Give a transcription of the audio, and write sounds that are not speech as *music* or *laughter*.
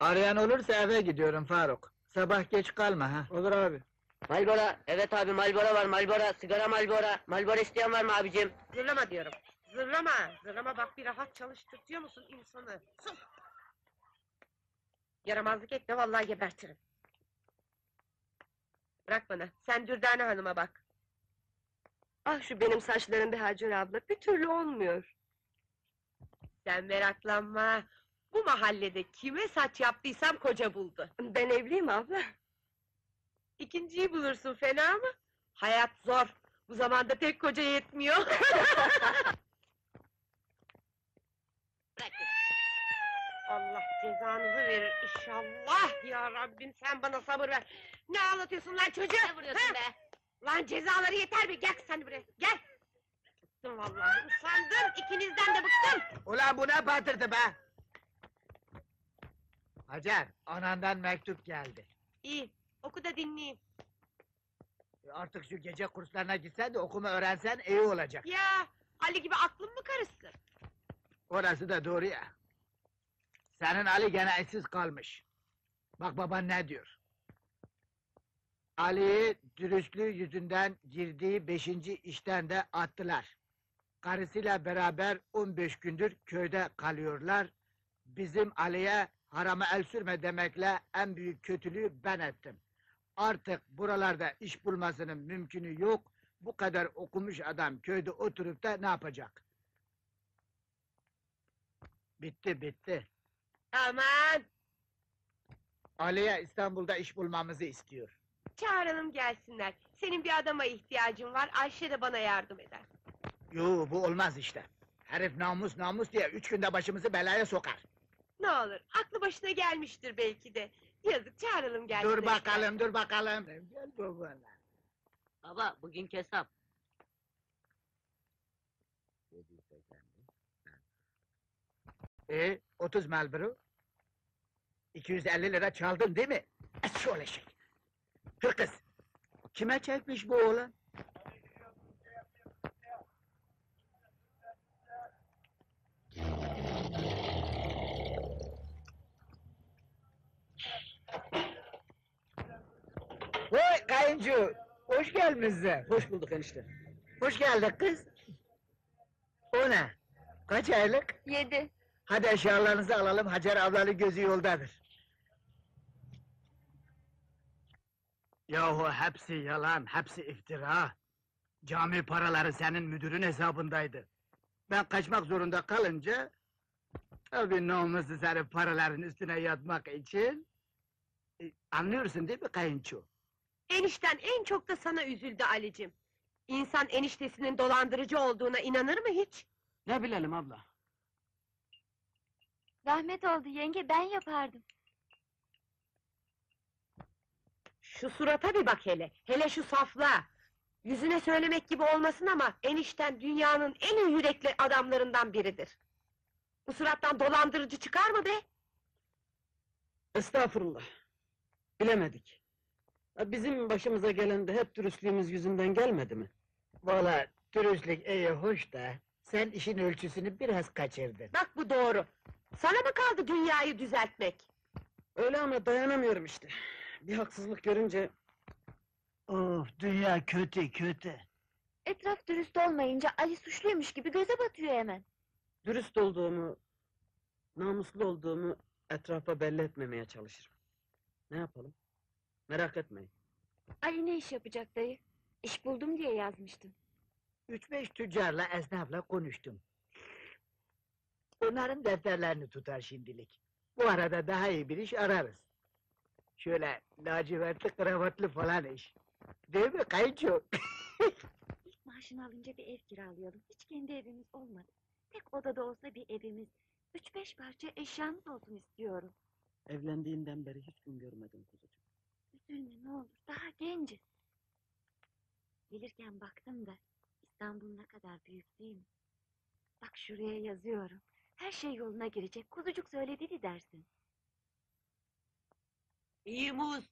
Arayan olursa eve gidiyorum Faruk. Sabah geç kalma ha. Olur abi. Malbora, evet abi Malbora var Malbora, sigara Malbora. Malbora isteyen var mı abicim? Zırlama diyorum. Zırlama. Zırlama bak bir rahat çalıştırtıyor musun insanı? Sus. Yaramazlık etme vallahi gebertirim. Bırak bana. Sen Dürdane Hanım'a bak. Ah şu benim saçlarım be Hacer abla, bir türlü olmuyor. Sen meraklanma. Bu mahallede kime saç yaptıysam koca buldu. Ben evliyim abla. İkinciyi bulursun fena mı? Hayat zor. Bu zamanda tek koca yetmiyor. *laughs* Allah cezanızı verir inşallah ya Rabbim sen bana sabır ver. Ne ağlatıyorsun lan çocuğu? Ne vuruyorsun be? Lan cezaları yeter mi? Gel sen buraya gel. Bıktım vallahi usandım ikinizden de bıktım. Ulan bu ne batırdı be? Hacer, anandan mektup geldi. İyi oku da dinleyeyim. Artık şu gece kurslarına gitsen de okuma öğrensen iyi olacak. Ya Ali gibi aklın mı karışsın? Orası da doğru ya. Senin Ali gene eşsiz kalmış. Bak baban ne diyor. Ali'yi dürüstlüğü yüzünden girdiği beşinci işten de attılar. Karısıyla beraber 15 gündür köyde kalıyorlar. Bizim Ali'ye harama el sürme demekle en büyük kötülüğü ben ettim. Artık buralarda iş bulmasının mümkünü yok. Bu kadar okumuş adam köyde oturup da ne yapacak? Bitti bitti. Aman Ali'ye İstanbul'da iş bulmamızı istiyor. çağıralım gelsinler. Senin bir adama ihtiyacın var. Ayşe de bana yardım eder. Yo bu olmaz işte. Herif namus namus diye üç günde başımızı belaya sokar. Ne olur aklı başına gelmiştir belki de. Yazık çağıralım gelsinler. Dur bakalım dur bakalım. Gel babana. Baba, bugünkü hesap. E 30 Marlboro. 250 lira çaldın değil mi? Şöyle şey. Hırkız. Kime çekmiş bu oğlan? Kayınço. Hoş gelmişsin. Hoş bulduk enişte. Hoş geldin kız. O ne? Kaç aylık? Yedi. Hadi eşyalarınızı alalım, Hacer ablanın gözü yoldadır. Yahu hepsi yalan, hepsi iftira. Cami paraları senin müdürün hesabındaydı. Ben kaçmak zorunda kalınca... ...tabii namuslu senin paraların üstüne yatmak için... e, ...anlıyorsun değil mi kayınço? Enişten en çok da sana üzüldü Ali'cim. İnsan eniştesinin dolandırıcı olduğuna inanır mı hiç? Ne bilelim abla. Rahmet oldu yenge, ben yapardım. Şu surata bir bak hele. Hele şu saflığa. Yüzüne söylemek gibi olmasın ama enişten dünyanın en iyi yürekli adamlarından biridir. Bu surattan dolandırıcı çıkar mı be? Estağfurullah. Bilemedik. Bizim başımıza gelen de hep dürüstlüğümüz yüzünden gelmedi mi? Valla dürüstlük iyi hoş da... ...sen işin ölçüsünü biraz kaçırdın. Bak bu doğru. Sana mı kaldı dünyayı düzeltmek? Öyle ama dayanamıyorum işte. Bir haksızlık görünce Of dünya kötü kötü. Etraf dürüst olmayınca Ali suçluymuş gibi göze batıyor hemen. dürüst olduğumu, namuslu olduğumu etrafa belli etmemeye çalışırım. Ne yapalım? Merak etmeyin. Ali ne iş yapacak dayı? İş buldum diye yazmıştın. Üç beş tüccarla esnafla konuştum. Onların defterlerini tutar şimdilik. Bu arada daha iyi bir iş ararız. Şöyle lacivertli kravatlı falan iş. Değil mi kayınço? İlk *laughs* maaşını alınca bir ev kiralayalım. Hiç kendi evimiz olmadı. Tek odada olsa bir evimiz. Üç beş parça eşyamız olsun istiyorum. Evlendiğinden beri hiç gün görmedim kuzucuğum. Üzülme ne olur, daha genciz. Gelirken baktım da İstanbul ne kadar büyük değil mi? Bak şuraya yazıyorum. Her şey yoluna girecek. Kuzucuk söyledi dersin. İyi muz.